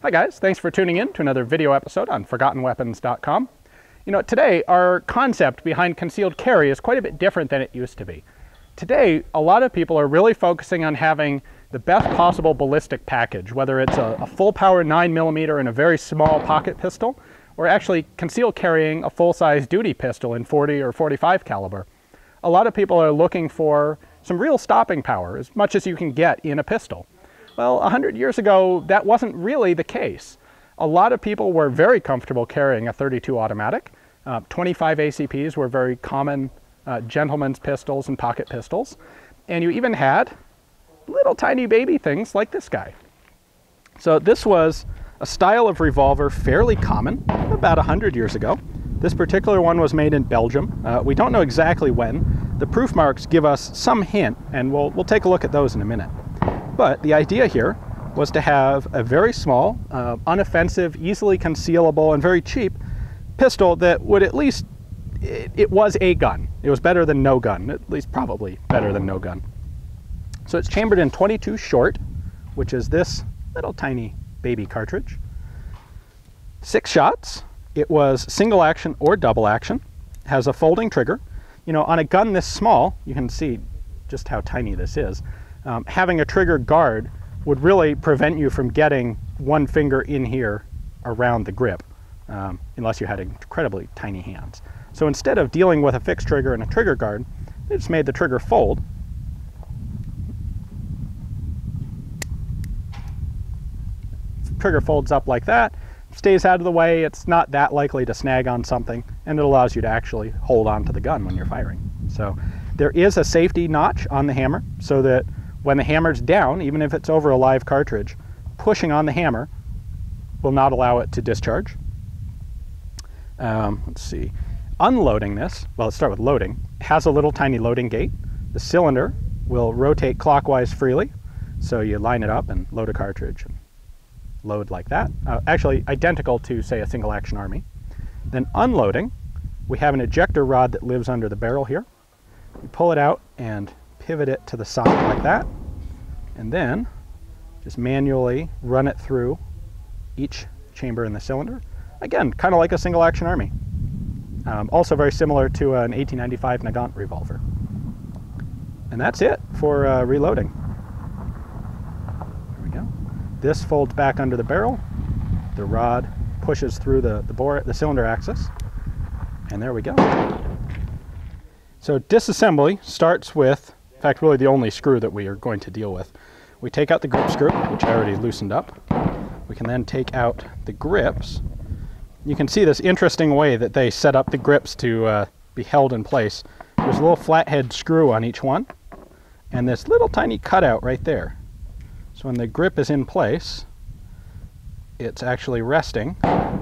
Hi guys, thanks for tuning in to another video episode on ForgottenWeapons.com. You know, today our concept behind concealed carry is quite a bit different than it used to be. Today, a lot of people are really focusing on having the best possible ballistic package, whether it's a, a full power 9mm and a very small pocket pistol, or actually concealed carrying a full-size duty pistol in 40 or 45 caliber. A lot of people are looking for some real stopping power, as much as you can get in a pistol. Well, 100 years ago, that wasn't really the case. A lot of people were very comfortable carrying a 32 automatic. Uh, 25 ACPs were very common uh, gentlemen's pistols and pocket pistols. And you even had little tiny baby things like this guy. So this was a style of revolver fairly common about 100 years ago. This particular one was made in Belgium. Uh, we don't know exactly when. The proof marks give us some hint, and we'll, we'll take a look at those in a minute. But the idea here was to have a very small, uh, unoffensive, easily concealable, and very cheap pistol that would at least, it, it, was a gun. It was better than no gun, at least probably better than no gun. So it's chambered in 22 short, which is this little tiny baby cartridge. Six shots. It was single action or double action. Has a folding trigger. You know, on a gun this small, you can see just how tiny this is um, having a trigger guard would really prevent you from getting one finger in here around the grip, um, unless you had incredibly tiny hands. So instead of dealing with a fixed trigger and a trigger guard, they just made the trigger fold. Trigger folds up like that, stays out of the way, it's not that likely to snag on something, and it allows you to actually hold on to the gun when you're firing. So there is a safety notch on the hammer so that when the hammer's down, even if it's over a live cartridge, pushing on the hammer will not allow it to discharge. Um, let's see. Unloading this, well, let's start with loading, has a little tiny loading gate. The cylinder will rotate clockwise freely. So you line it up and load a cartridge and load like that. Uh, actually, identical to, say, a single action army. Then unloading, we have an ejector rod that lives under the barrel here. You pull it out and pivot it to the side like that, and then just manually run it through each chamber in the cylinder. Again, kind of like a single action army. Um, also very similar to an 1895 Nagant revolver. And that's it for uh, reloading. There we go. This folds back under the barrel. The rod pushes through the, the, bore, the cylinder axis. And there we go. So disassembly starts with in fact, really the only screw that we are going to deal with. We take out the grip screw, which I already loosened up. We can then take out the grips. You can see this interesting way that they set up the grips to uh, be held in place. There's a little flathead screw on each one, and this little tiny cutout right there. So when the grip is in place, it's actually resting,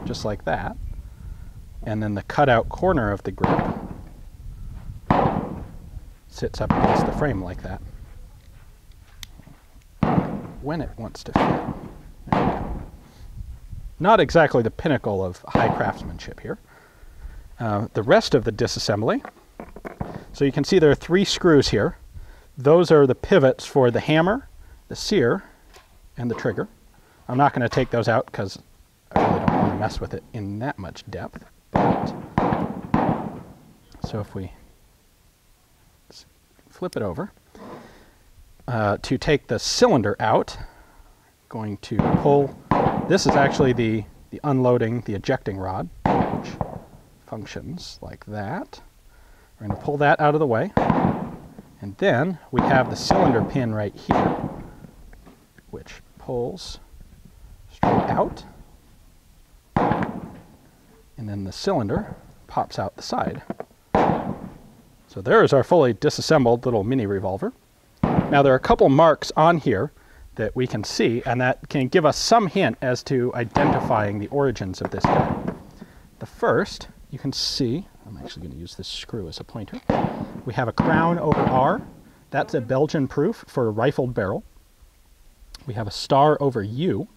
just like that. And then the cutout corner of the grip sits up against the frame like that when it wants to fit. Not exactly the pinnacle of high craftsmanship here. Uh, the rest of the disassembly, so you can see there are three screws here. Those are the pivots for the hammer, the sear, and the trigger. I'm not going to take those out because I really don't want to mess with it in that much depth. But, so if we flip it over. Uh, to take the cylinder out, going to pull, this is actually the, the unloading, the ejecting rod, which functions like that. We're going to pull that out of the way. And then we have the cylinder pin right here, which pulls straight out. And then the cylinder pops out the side. So there is our fully disassembled little mini revolver. Now there are a couple marks on here that we can see and that can give us some hint as to identifying the origins of this gun. The first, you can see, I'm actually going to use this screw as a pointer. We have a crown over R. That's a Belgian proof for a rifled barrel. We have a star over U.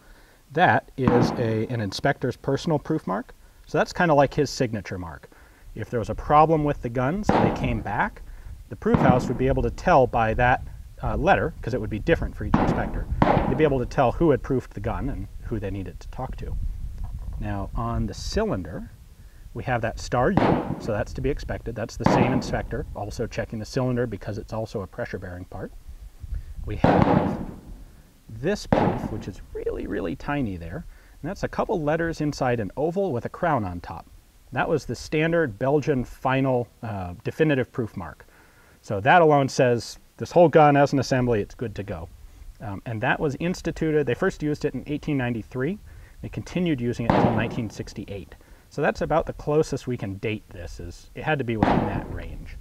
That is a, an inspector's personal proof mark. So that's kind of like his signature mark. If there was a problem with the guns and they came back, the proof house would be able to tell by that uh, letter, because it would be different for each inspector, they'd be able to tell who had proofed the gun and who they needed to talk to. Now on the cylinder, we have that star U, so that's to be expected. That's the same inspector, also checking the cylinder because it's also a pressure bearing part. We have this proof, which is really, really tiny there. And that's a couple letters inside an oval with a crown on top. That was the standard Belgian final uh, definitive proof mark. So that alone says this whole gun as an assembly, it's good to go. Um, and that was instituted, they first used it in 1893. They continued using it until 1968. So that's about the closest we can date this, is it had to be within that range.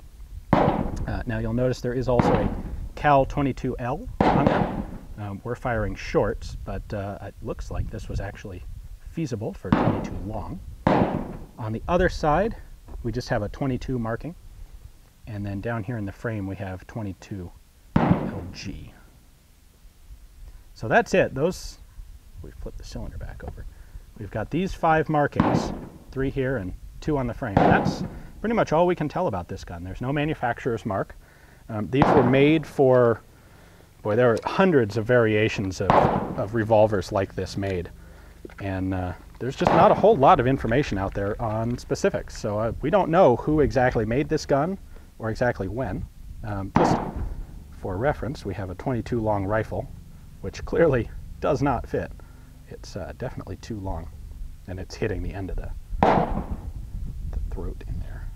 Uh, now you'll notice there is also a Cal 22L on there. Um, we're firing shorts, but uh, it looks like this was actually feasible for 22 long. On the other side, we just have a 22 marking. And then down here in the frame, we have 22 LG. So that's it. Those, we flip the cylinder back over. We've got these five markings, three here and two on the frame. That's pretty much all we can tell about this gun. There's no manufacturer's mark. Um, these were made for boy, there are hundreds of variations of, of revolvers like this made. And uh, there's just not a whole lot of information out there on specifics. So uh, we don't know who exactly made this gun or exactly when. Um, just for reference, we have a 22 long rifle, which clearly does not fit. It's uh, definitely too long, and it's hitting the end of the, the throat in there.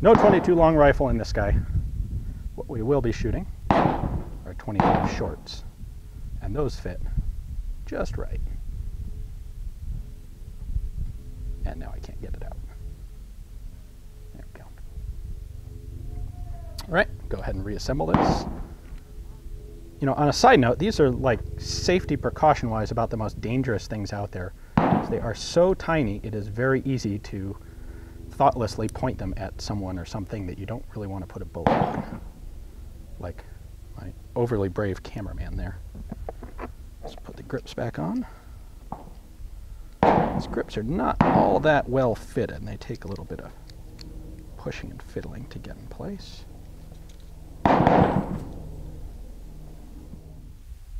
No 22 long rifle in this guy. What we will be shooting are 25 shorts, and those fit just right. And now I can't get it out. There we go. All right, go ahead and reassemble this. You know, on a side note, these are like safety precaution wise about the most dangerous things out there. They are so tiny, it is very easy to thoughtlessly point them at someone or something that you don't really want to put a bullet on. Like my overly brave cameraman there. Let's put the grips back on. These grips are not all that well fitted and they take a little bit of pushing and fiddling to get in place.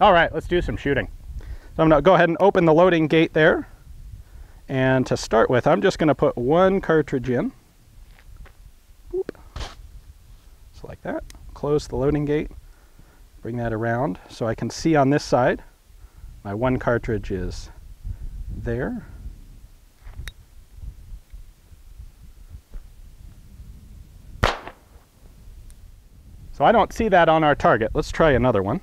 All right, let's do some shooting. So I'm gonna go ahead and open the loading gate there. And to start with, I'm just gonna put one cartridge in. Boop. Just like that. Close the loading gate. Bring that around so I can see on this side. My one cartridge is there. So I don't see that on our target. Let's try another one.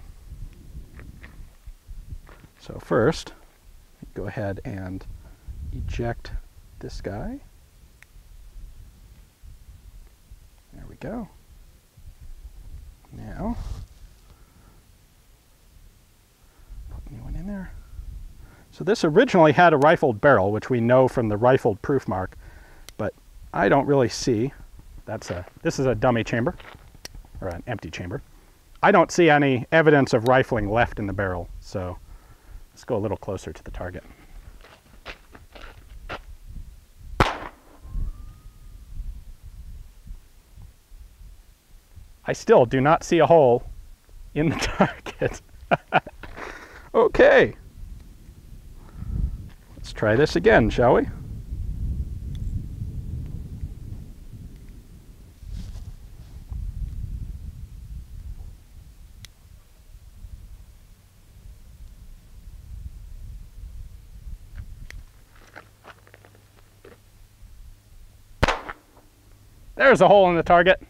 So first, go ahead and eject this guy. There we go. Now, put new one in there. So this originally had a rifled barrel, which we know from the rifled proof mark, but I don't really see. That's a, this is a dummy chamber, or an empty chamber. I don't see any evidence of rifling left in the barrel, so let's go a little closer to the target. I still do not see a hole in the target. okay. Let's try this again, shall we? There's a hole in the target.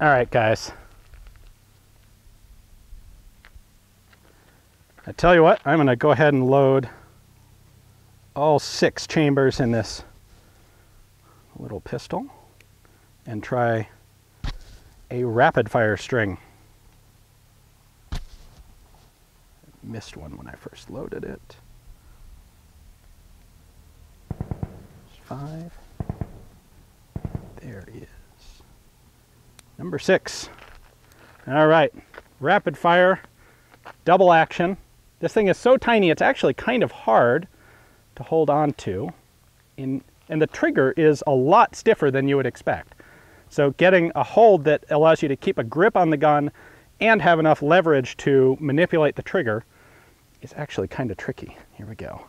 All right, guys. I tell you what, I'm going to go ahead and load all six chambers in this little pistol and try a rapid fire string. Missed one when I first loaded it. Five. There he is. Number six. All right, rapid fire, double action. This thing is so tiny, it's actually kind of hard to hold on to. In, and the trigger is a lot stiffer than you would expect. So getting a hold that allows you to keep a grip on the gun and have enough leverage to manipulate the trigger is actually kind of tricky. Here we go.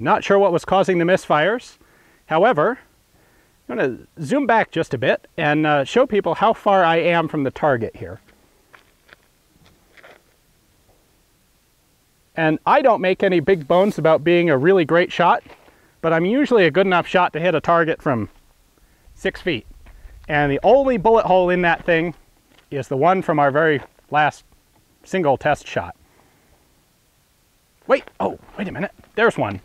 Not sure what was causing the misfires. However, I'm going to zoom back just a bit and uh, show people how far I am from the target here. And I don't make any big bones about being a really great shot, but I'm usually a good enough shot to hit a target from six feet. And the only bullet hole in that thing is the one from our very last single test shot. Wait, oh, wait a minute, there's one.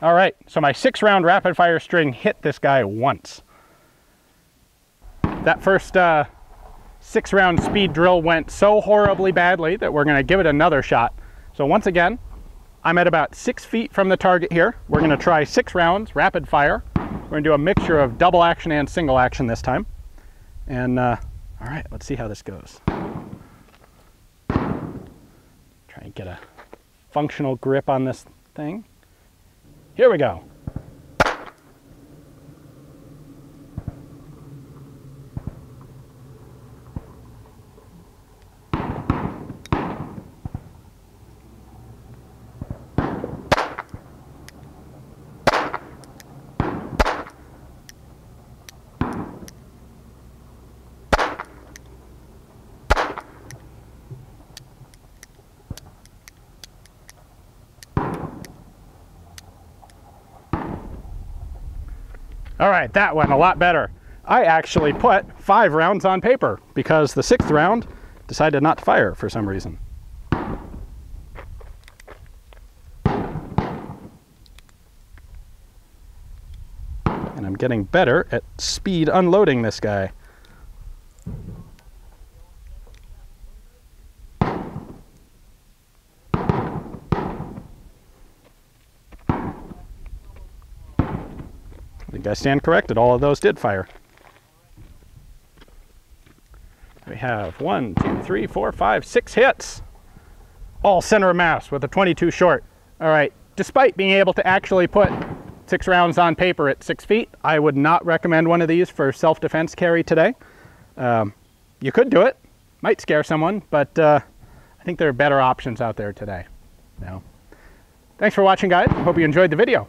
All right, so my six round rapid fire string hit this guy once. That first uh, six round speed drill went so horribly badly that we're gonna give it another shot. So once again, I'm at about six feet from the target here. We're gonna try six rounds, rapid fire. We're gonna do a mixture of double action and single action this time. And uh, all right, let's see how this goes. Try and get a functional grip on this thing. Here we go. All right, that went a lot better. I actually put five rounds on paper because the sixth round decided not to fire for some reason. And I'm getting better at speed unloading this guy. I stand corrected. All of those did fire. We have one, two, three, four, five, six hits. All center of mass with a 22 short. All right, despite being able to actually put six rounds on paper at six feet, I would not recommend one of these for self-defense carry today. Um, you could do it, might scare someone, but uh, I think there are better options out there today. Now, thanks for watching guys. Hope you enjoyed the video.